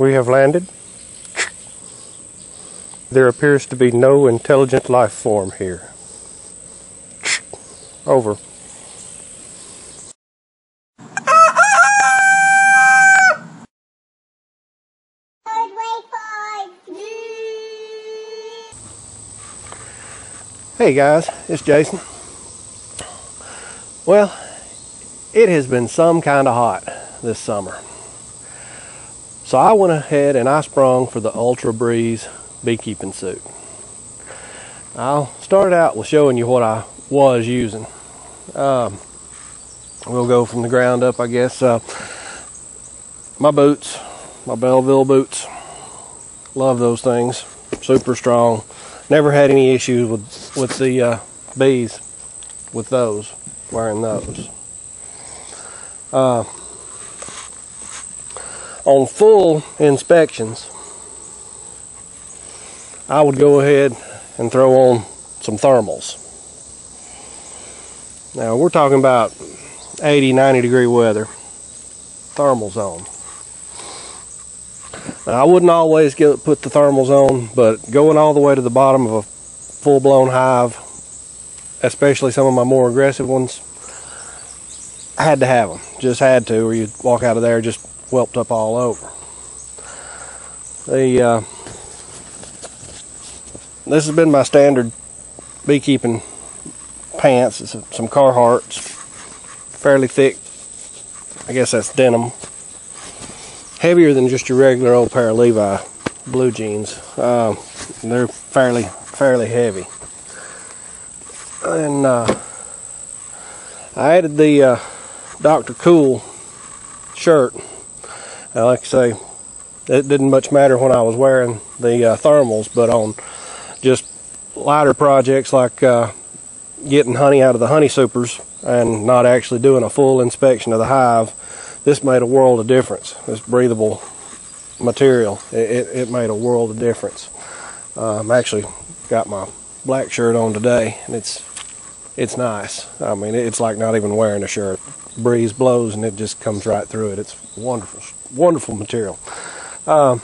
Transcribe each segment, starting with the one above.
We have landed. There appears to be no intelligent life form here. Over. Hey guys, it's Jason. Well, it has been some kind of hot this summer. So I went ahead and I sprung for the Ultra Breeze beekeeping suit. I'll start out with showing you what I was using. Um, we'll go from the ground up, I guess. Uh, my boots, my Belleville boots, love those things. Super strong never had any issues with with the uh, bees with those wearing those. Uh, on full inspections, I would go ahead and throw on some thermals. Now we're talking about 80, 90 degree weather. Thermals on. Now, I wouldn't always get, put the thermals on, but going all the way to the bottom of a full-blown hive, especially some of my more aggressive ones, I had to have them. Just had to, or you'd walk out of there just whelped up all over. The uh, this has been my standard beekeeping pants. It's some Carhartts, fairly thick. I guess that's denim heavier than just your regular old pair of Levi blue jeans. Uh, they're fairly fairly heavy. And uh, I added the uh, Dr. Cool shirt. Like I say, it didn't much matter when I was wearing the uh, thermals, but on just lighter projects like uh, getting honey out of the honey supers and not actually doing a full inspection of the hive, this made a world of difference. This breathable material, it, it, it made a world of difference. Uh, I'm actually got my black shirt on today, and it's it's nice. I mean, it's like not even wearing a shirt. Breeze blows, and it just comes right through it. It's wonderful, wonderful material. Um,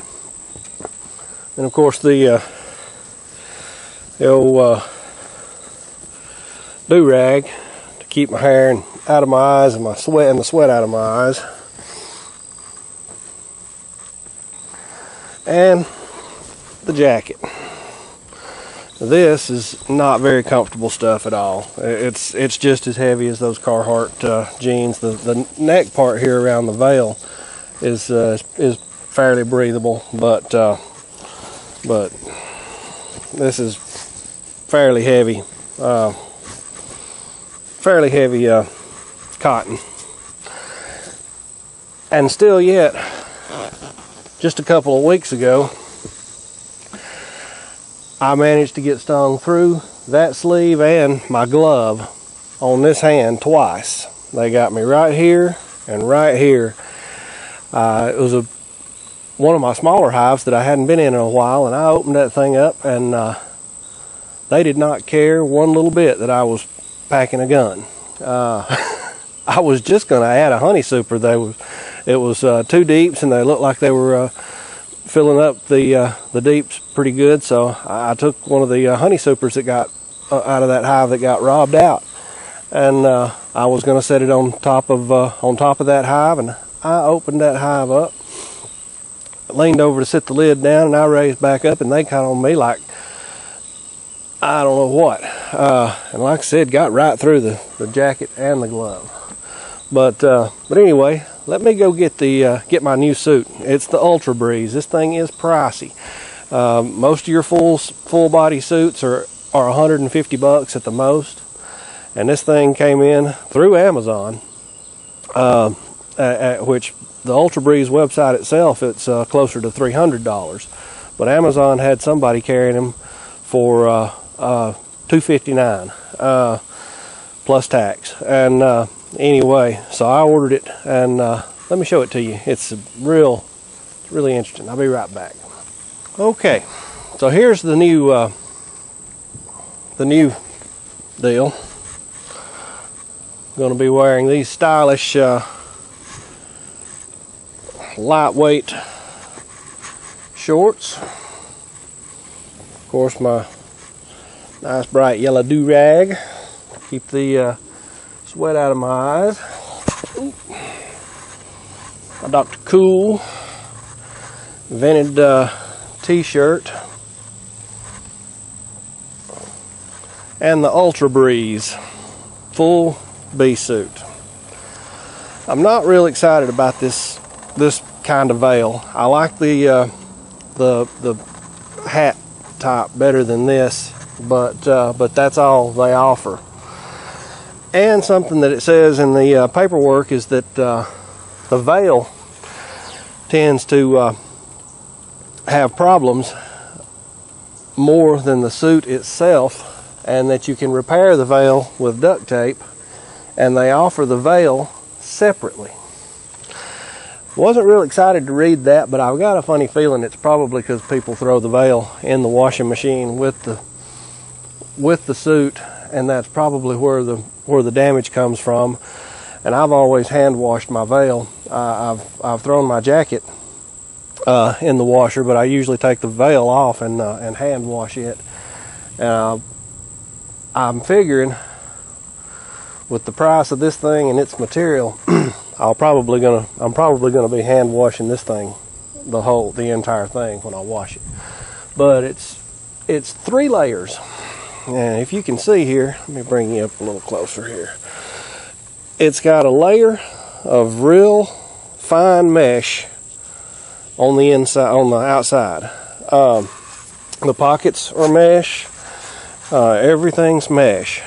and of course, the uh, the old uh, do rag to keep my hair and out of my eyes and my sweat and the sweat out of my eyes. And the jacket. This is not very comfortable stuff at all. It's it's just as heavy as those Carhartt uh, jeans. The the neck part here around the veil is uh, is fairly breathable, but uh, but this is fairly heavy, uh, fairly heavy uh, cotton. And still yet, just a couple of weeks ago, I managed to get stung through that sleeve and my glove on this hand twice. They got me right here and right here. Uh, it was a one of my smaller hives that I hadn't been in in a while, and I opened that thing up, and uh, they did not care one little bit that I was packing a gun. Uh, I was just going to add a honey super. They was, it was uh, two deeps, and they looked like they were uh, filling up the uh, the deeps pretty good. So I, took one of the uh, honey supers that got uh, out of that hive that got robbed out, and uh, I was going to set it on top of on top of that hive, and I opened that hive up, leaned over to set the lid down, and I raised back up, and they of on me like I don't know what. and like I said, got right through the, the jacket and the glove. But uh, but anyway, let me go get the uh, get my new suit. It's the Ultra Breeze. This thing is pricey. Uh, most of your full full body suits are are 150 bucks at the most, and this thing came in through Amazon, uh, at, at which the Ultra Breeze website itself it's uh, closer to 300 dollars, but Amazon had somebody carrying them for uh, 259 plus tax and anyway, so I ordered it, and uh, let me show it to you. It's a real, really interesting. I'll be right back. Okay, so here's the new, uh, the new deal. Going to be wearing these stylish, uh, lightweight shorts. Of course, my nice bright yellow do rag. Keep the uh, sweat out of my eyes. My Dr. Cool vented uh, t-shirt and the Ultra Breeze full bee suit. I'm not real excited about this this kind of veil. I like the uh, the the hat type better than this, but uh, but that's all they offer. And something that it says in the uh, paperwork is that uh, the veil tends to uh, have problems more than the suit itself and that you can repair the veil with duct tape and they offer the veil separately. Wasn't real excited to read that, but I've got a funny feeling it's probably because people throw the veil in the washing machine with the with the suit, and that's probably where the where the damage comes from. And I've always hand washed my veil. Uh, I've I've thrown my jacket uh, in the washer, but I usually take the veil off and uh, and hand wash it. Uh, I'm figuring with the price of this thing and its material, I'll probably gonna I'm probably gonna be hand washing this thing, the whole the entire thing when I wash it. But it's it's three layers, and if you can see here, let me bring you up a little closer here. It's got a layer of real fine mesh on the inside on the outside. Um, the pockets are mesh. Uh, everything's mesh.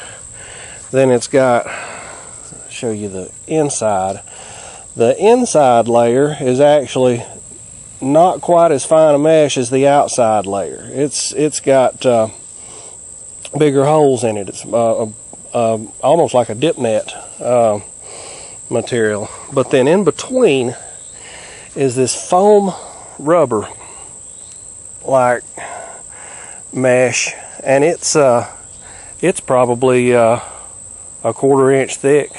Then it's got, show you the inside. The inside layer is actually not quite as fine a mesh as the outside layer. It's it's got uh, bigger holes in it. It's uh, almost like a dip net uh, material. But then in between is this foam rubber like mesh, and it's uh, it's probably uh, a quarter inch thick,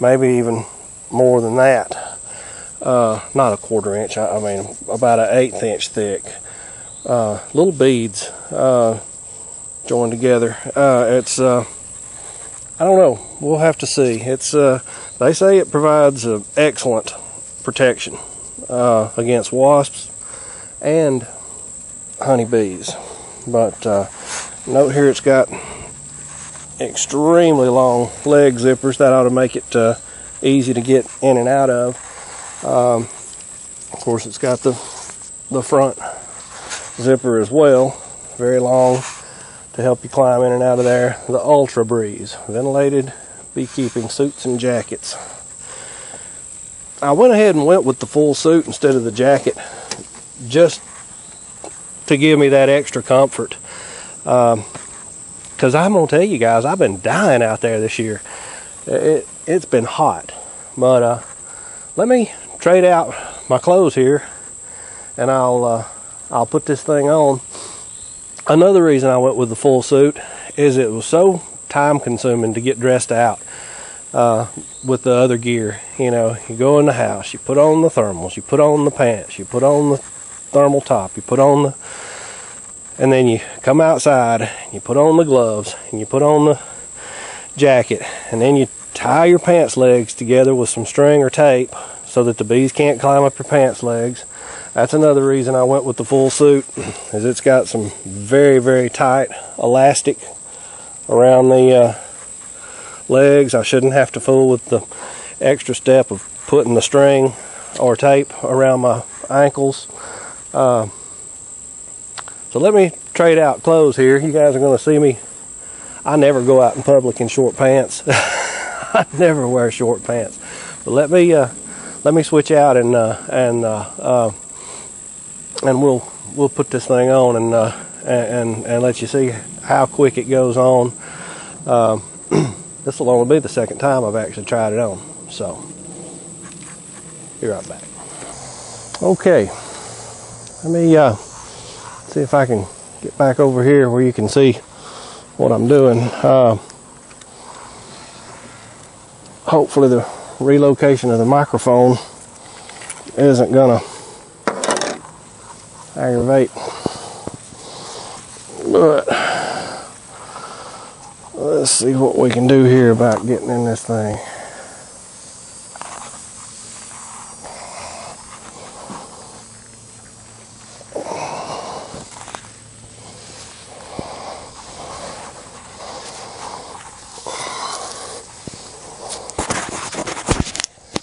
maybe even more than that. Uh, not a quarter inch, I, I, mean about an eighth inch thick. Little beads joined together. Uh, it's, uh, I don't know, we'll have to see. It's, uh, they say it provides excellent protection against wasps and honeybees. But note here it's got extremely long leg zippers. That ought to make it uh, easy to get in and out of. Um, of course, it's got the the front zipper as well, very long to help you climb in and out of there. The Ultra Breeze, ventilated beekeeping suits and jackets. I went ahead and went with the full suit instead of the jacket, just to give me that extra comfort. Um, because I'm gonna tell you guys, I've been dying out there this year. It it's been hot, but uh, let me trade out my clothes here, and I'll uh, I'll put this thing on. Another reason I went with the full suit is it was so time consuming to get dressed out uh, with the other gear. You know, you go in the house, you put on the thermals, you put on the pants, you put on the thermal top, you put on the and then you come outside you put on the gloves and you put on the jacket and then you tie your pants legs together with some string or tape so that the bees can't climb up your pants legs that's another reason I went with the full suit is it's got some very very tight elastic around the uh, legs I shouldn't have to fool with the extra step of putting the string or tape around my ankles uh, so let me trade out clothes here. You guys are going to see me. I never go out in public in short pants. I never wear short pants. But let me uh, let me switch out and uh, and uh, uh and we'll we'll put this thing on and uh, and and let you see how quick it goes on. Um, this will only be the second time I've actually tried it on. So be right back. Okay, let me uh, see if I can get back over here where you can see what I'm doing. Uh, hopefully the relocation of the microphone isn't gonna aggravate. But let's see what we can do here about getting in this thing.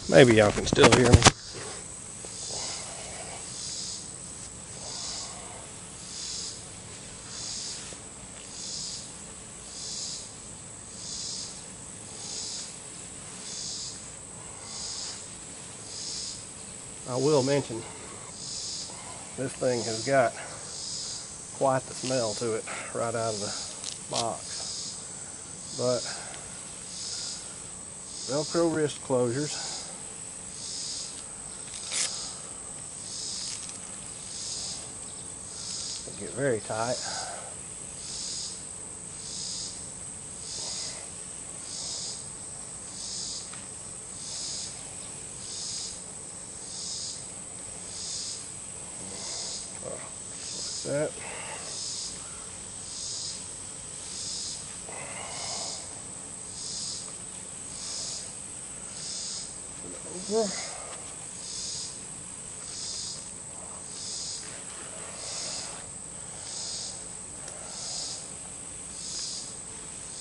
Maybe y'all can still hear me. I will mention this thing has got quite the smell to it right out of the box. But Velcro wrist closures get very tight. That. Over.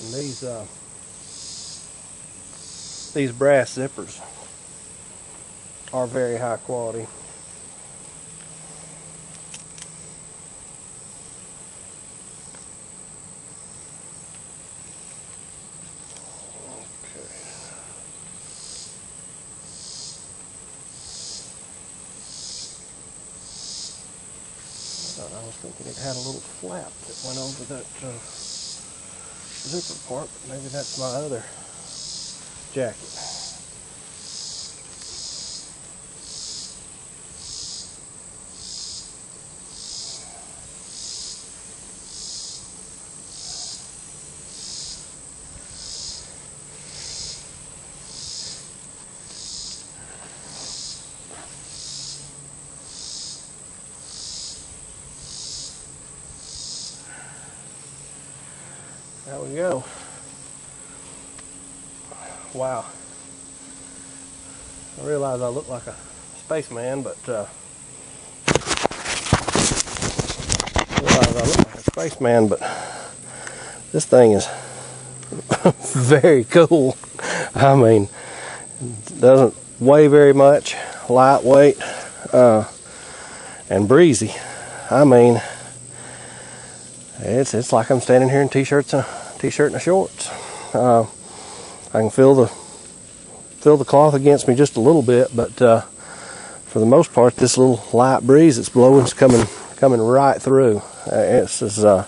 And these uh, these brass zippers are very high quality. I was thinking it had a little flap that went over that uh, zipper part, maybe that's my other jacket. We go. Wow. I realize I look like a spaceman, but uh, I realize I look like a spaceman, but this thing is very cool. I mean, doesn't weigh very much, lightweight, uh, and breezy. I mean, it's it's like I'm standing here in t-shirts and t-shirt and a shorts. Uh, I can feel the feel the cloth against me just a little bit, but uh, for the most part, this little light breeze that's blowing is coming coming right through. Uh, it's is uh,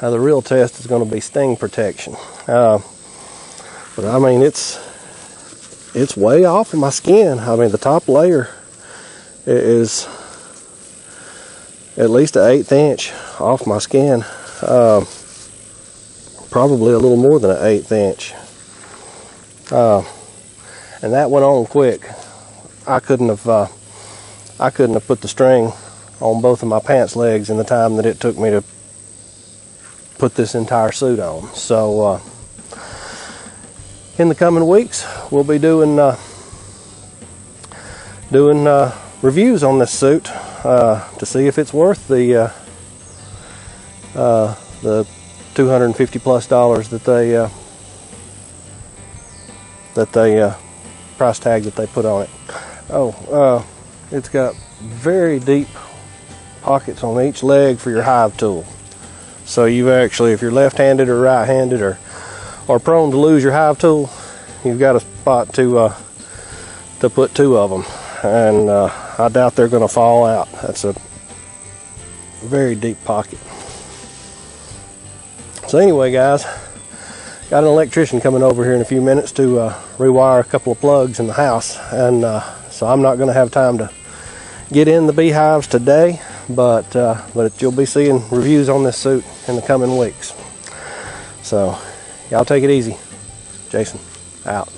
now the real test is going to be sting protection. Uh, but I mean, it's it's way off of my skin. I mean, the top layer is at least an eighth inch off my skin. Uh, probably a little more than an eighth inch. Uh, and that went on quick. I couldn't have uh, I couldn't have put the string on both of my pants legs in the time that it took me to put this entire suit on. So uh, in the coming weeks, we'll be doing uh, doing uh, reviews on this suit uh, to see if it's worth the uh, uh, the 250 plus dollars that they uh, that they uh, price tag that they put on it. Oh, it's got very deep pockets on each leg for your hive tool. So you actually, if you're left-handed or right-handed or or prone to lose your hive tool, you've got a spot to uh, to put two of them, and uh, I doubt they're going to fall out. That's a very deep pocket. So anyway, guys, got an electrician coming over here in a few minutes to uh, rewire a couple of plugs in the house, and uh, so I'm not going to have time to get in the beehives today, but uh, but you'll be seeing reviews on this suit in the coming weeks. So y'all take it easy. Jason, out.